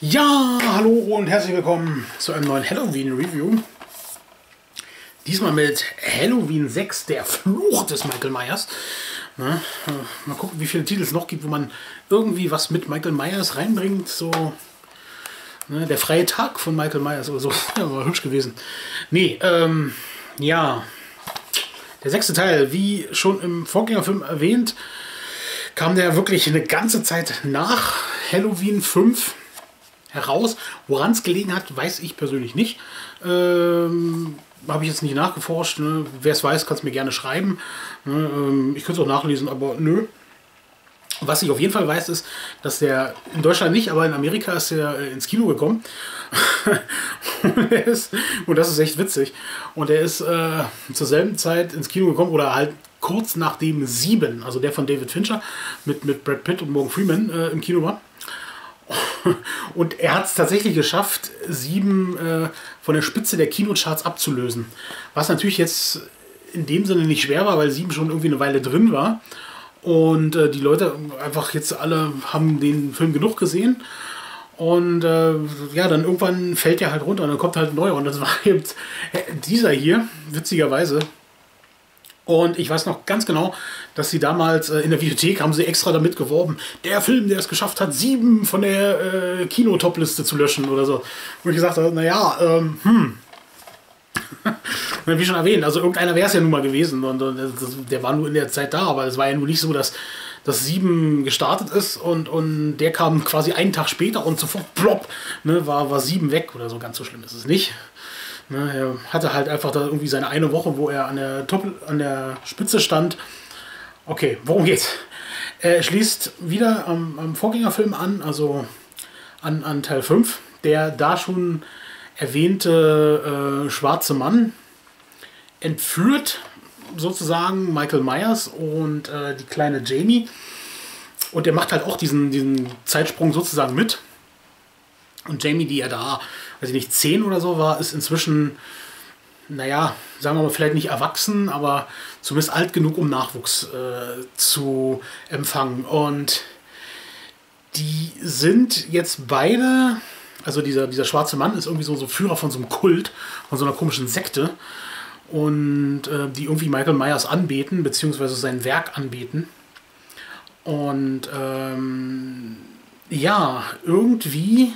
Ja, hallo und herzlich willkommen zu einem neuen Halloween-Review. Diesmal mit Halloween 6, der Fluch des Michael Myers. Na, mal gucken, wie viele Titel es noch gibt, wo man irgendwie was mit Michael Myers reinbringt. So ne, der freie Tag von Michael Myers oder so. Ja, war hübsch gewesen. Nee, ähm, ja. Der sechste Teil, wie schon im Vorgängerfilm erwähnt, kam der wirklich eine ganze Zeit nach Halloween 5 heraus. Woran es gelegen hat, weiß ich persönlich nicht. Ähm, Habe ich jetzt nicht nachgeforscht. Ne? Wer es weiß, kann es mir gerne schreiben. Ne? Ähm, ich könnte es auch nachlesen, aber nö. Was ich auf jeden Fall weiß, ist, dass der in Deutschland nicht, aber in Amerika ist er äh, ins Kino gekommen. und, ist, und, das ist echt witzig. Und er ist äh, zur selben Zeit ins Kino gekommen oder halt kurz nachdem Sieben, also der von David Fincher mit, mit Brad Pitt und Morgan Freeman äh, im Kino war. Und er hat es tatsächlich geschafft, sieben äh, von der Spitze der Kinocharts abzulösen. Was natürlich jetzt in dem Sinne nicht schwer war, weil sieben schon irgendwie eine Weile drin war. Und äh, die Leute einfach jetzt alle haben den Film genug gesehen. Und äh, ja, dann irgendwann fällt er halt runter und dann kommt halt neuer. Und das war eben dieser hier, witzigerweise, und ich weiß noch ganz genau, dass sie damals äh, in der Videothek haben sie extra damit geworben, der Film, der es geschafft hat, sieben von der äh, Kinotopliste zu löschen oder so. Und ich gesagt habe, naja, ähm, hm. Wie schon erwähnt, also irgendeiner wäre es ja nun mal gewesen und, und das, der war nur in der Zeit da, aber es war ja nur nicht so, dass das sieben gestartet ist und, und der kam quasi einen Tag später und sofort plopp, ne, war, war sieben weg oder so. Ganz so schlimm ist es nicht. Ne, er hatte halt einfach da irgendwie seine eine Woche, wo er an der, Top, an der Spitze stand. Okay, worum geht's? Er schließt wieder am, am Vorgängerfilm an, also an, an Teil 5, der da schon erwähnte äh, schwarze Mann entführt sozusagen Michael Myers und äh, die kleine Jamie. Und er macht halt auch diesen, diesen Zeitsprung sozusagen mit. Und Jamie, die ja da, weiß ich nicht, 10 oder so war, ist inzwischen, naja, sagen wir mal, vielleicht nicht erwachsen, aber zumindest alt genug, um Nachwuchs äh, zu empfangen. Und die sind jetzt beide, also dieser, dieser schwarze Mann ist irgendwie so, so Führer von so einem Kult, von so einer komischen Sekte. Und äh, die irgendwie Michael Myers anbeten, beziehungsweise sein Werk anbeten. Und ähm, ja, irgendwie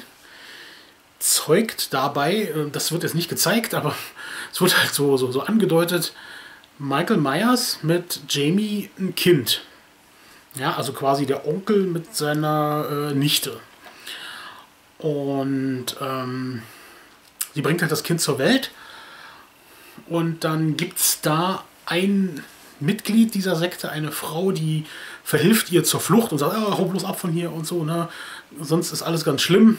zeugt dabei, äh, das wird jetzt nicht gezeigt, aber es wird halt so, so, so angedeutet, Michael Myers mit Jamie ein Kind. Ja, also quasi der Onkel mit seiner äh, Nichte. Und ähm, sie bringt halt das Kind zur Welt. Und dann gibt es da ein Mitglied dieser Sekte, eine Frau, die verhilft ihr zur Flucht und sagt, oh, hau bloß ab von hier und so. Ne? Sonst ist alles ganz schlimm.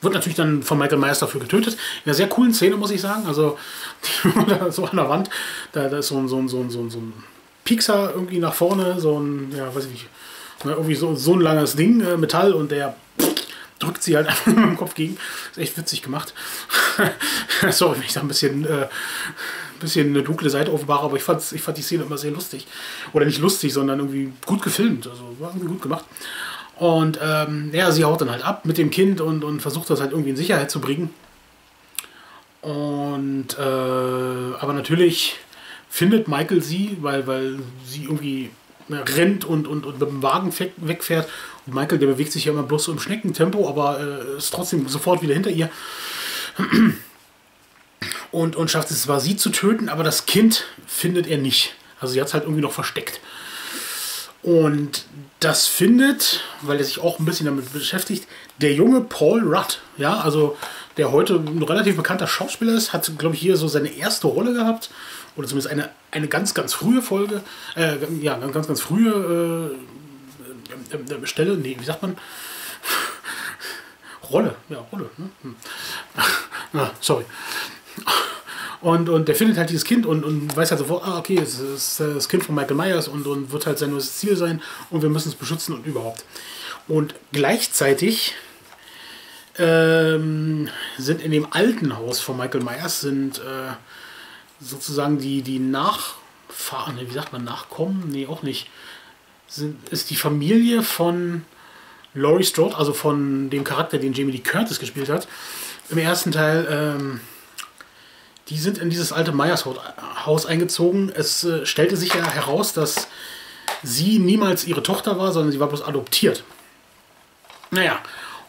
Wird natürlich dann von Michael Myers dafür getötet. In einer sehr coolen Szene, muss ich sagen. Also, so an der Wand, da, da ist so ein, so ein, so ein, so ein, so ein Piekser irgendwie nach vorne, so ein, ja, weiß ich nicht, ne, irgendwie so, so ein langes Ding, äh, Metall, und der drückt sie halt einfach mit dem Kopf gegen. Ist echt witzig gemacht. Sorry, wenn ich da ein bisschen, äh, bisschen eine dunkle Seite offenbare, aber ich, ich fand die Szene immer sehr lustig. Oder nicht lustig, sondern irgendwie gut gefilmt. Also war irgendwie gut gemacht. Und ähm, ja, sie haut dann halt ab mit dem Kind und, und versucht das halt irgendwie in Sicherheit zu bringen. Und äh, aber natürlich findet Michael sie, weil, weil sie irgendwie rennt und, und, und mit dem Wagen wegfährt. Und Michael, der bewegt sich ja immer bloß so im Schneckentempo, aber äh, ist trotzdem sofort wieder hinter ihr. Und, und schafft es zwar, sie zu töten, aber das Kind findet er nicht. Also sie hat es halt irgendwie noch versteckt. Und das findet, weil er sich auch ein bisschen damit beschäftigt, der junge Paul Rudd. Ja, also der heute ein relativ bekannter Schauspieler ist, hat, glaube ich, hier so seine erste Rolle gehabt. Oder zumindest eine, eine ganz, ganz frühe Folge. Äh, ja, eine ganz, ganz frühe äh, äh, Stelle. Nee, wie sagt man? Rolle. Ja, Rolle. Ne? Hm. ah, sorry. Und, und der findet halt dieses Kind und, und weiß halt sofort, ah, okay, es ist das Kind von Michael Myers und, und wird halt sein neues Ziel sein und wir müssen es beschützen und überhaupt. Und gleichzeitig ähm, sind in dem alten Haus von Michael Myers sind äh, sozusagen die, die Nachfahren, wie sagt man, Nachkommen? Nee, auch nicht. Sind, ist die Familie von Laurie Strode, also von dem Charakter, den Jamie Lee Curtis gespielt hat, im ersten Teil, ähm, die sind in dieses alte Meyers Haus eingezogen. Es äh, stellte sich ja heraus, dass sie niemals ihre Tochter war, sondern sie war bloß adoptiert. Naja,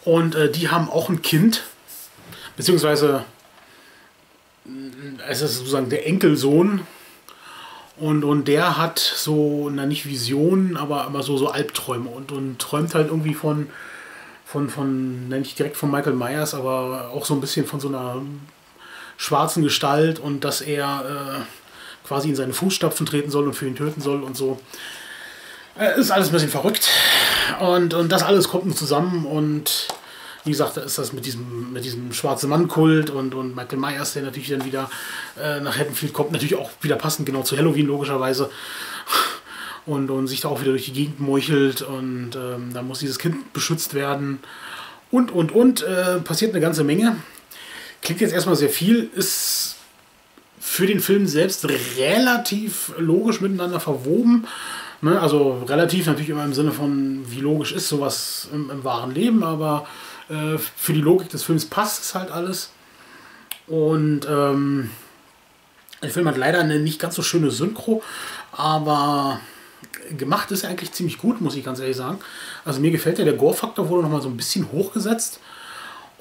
und äh, die haben auch ein Kind, beziehungsweise es ist sozusagen der Enkelsohn. Und, und der hat so, na nicht Visionen, aber, aber so, so Albträume und, und träumt halt irgendwie von, von, von, nenne ich direkt von Michael Myers, aber auch so ein bisschen von so einer schwarzen Gestalt und dass er äh, quasi in seine Fußstapfen treten soll und für ihn töten soll und so. Äh, ist alles ein bisschen verrückt. Und, und das alles kommt nun zusammen und wie gesagt, da ist das mit diesem, mit diesem schwarzen Mann-Kult und, und Michael Myers, der natürlich dann wieder äh, nach Haddonfield kommt, natürlich auch wieder passend genau zu Halloween logischerweise. Und, und sich da auch wieder durch die Gegend meuchelt und ähm, da muss dieses Kind beschützt werden. Und, und, und, äh, passiert eine ganze Menge. Klingt jetzt erstmal sehr viel, ist für den Film selbst relativ logisch miteinander verwoben. Ne? Also relativ natürlich immer im Sinne von, wie logisch ist sowas im, im wahren Leben, aber äh, für die Logik des Films passt es halt alles. Und ähm, der Film hat leider eine nicht ganz so schöne Synchro, aber gemacht ist er eigentlich ziemlich gut, muss ich ganz ehrlich sagen. Also mir gefällt ja, der Gore-Faktor wurde nochmal so ein bisschen hochgesetzt.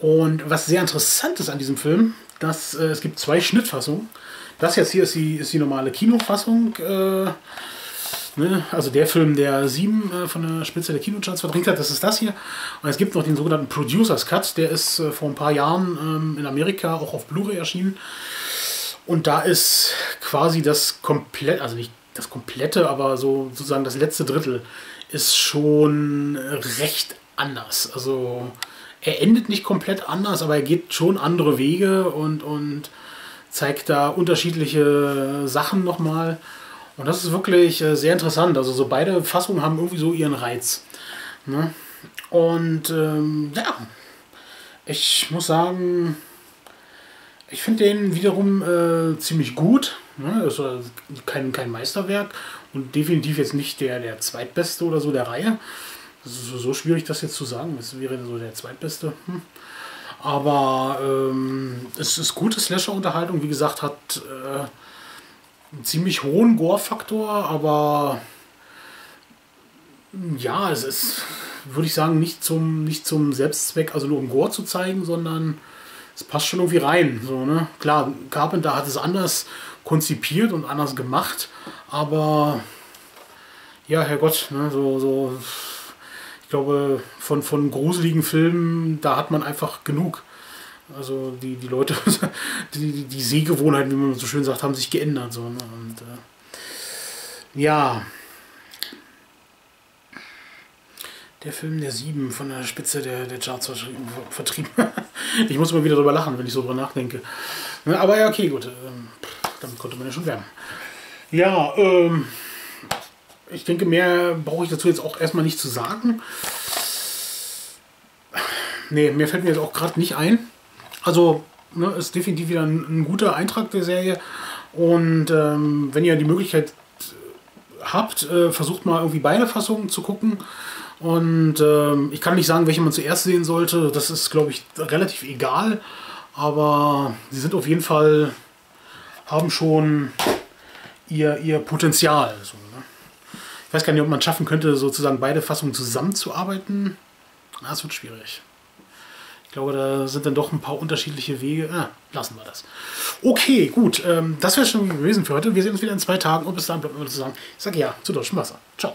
Und was sehr interessant ist an diesem Film, dass äh, es gibt zwei Schnittfassungen. Das jetzt hier ist die, ist die normale Kinofassung. Äh, Ne? Also der Film, der sieben äh, von der Spitze der Kinocharts verdrängt hat, das ist das hier. Und es gibt noch den sogenannten Producers Cut, der ist äh, vor ein paar Jahren ähm, in Amerika auch auf Blu-ray erschienen. Und da ist quasi das komplett, also nicht das komplette, aber so sozusagen das letzte Drittel ist schon recht anders. Also er endet nicht komplett anders, aber er geht schon andere Wege und, und zeigt da unterschiedliche Sachen nochmal. Und das ist wirklich äh, sehr interessant. Also so beide Fassungen haben irgendwie so ihren Reiz. Ne? Und ähm, ja, ich muss sagen, ich finde den wiederum äh, ziemlich gut. Ne? Ist äh, kein, kein Meisterwerk und definitiv jetzt nicht der, der zweitbeste oder so der Reihe. Ist so schwierig, das jetzt zu sagen. Es wäre so der zweitbeste. Hm. Aber ähm, es ist gute Slasher-Unterhaltung. Wie gesagt, hat äh, einen ziemlich hohen Gore-Faktor, aber ja, es ist, würde ich sagen, nicht zum, nicht zum Selbstzweck, also nur um Gore zu zeigen, sondern es passt schon irgendwie rein. So, ne? Klar, Carpenter hat es anders konzipiert und anders gemacht, aber ja, Herrgott, ne, so, so, ich glaube, von, von gruseligen Filmen, da hat man einfach genug. Also die, die Leute, die, die Sehgewohnheiten, wie man so schön sagt, haben sich geändert. So, ne? Und äh, ja. Der Film der Sieben von der Spitze der, der Charts vertrieben. ich muss mal wieder drüber lachen, wenn ich so drüber nachdenke. Aber ja, okay, gut. Ähm, damit konnte man ja schon wärmen. Ja, ähm, ich denke, mehr brauche ich dazu jetzt auch erstmal nicht zu sagen. Nee, mehr fällt mir jetzt auch gerade nicht ein. Also ne, ist definitiv wieder ein, ein, guter Eintrag der Serie. Und ähm, wenn ihr die Möglichkeit habt, äh, versucht mal irgendwie beide Fassungen zu gucken. Und ähm, ich kann nicht sagen, welche man zuerst sehen sollte. Das ist, glaube ich, relativ egal. Aber sie sind auf jeden Fall, haben schon ihr, ihr Potenzial. So, ne? Ich weiß gar nicht, ob man schaffen könnte, sozusagen beide Fassungen zusammenzuarbeiten. Das wird schwierig. Ich glaube, da sind dann doch ein paar unterschiedliche Wege. Ah, lassen wir das. Okay, gut. Ähm, das wäre schon gewesen für heute. Wir sehen uns wieder in zwei Tagen und bis dann bleibt mir zu sagen. Ich sage ja zu deutschem Wasser. Ciao.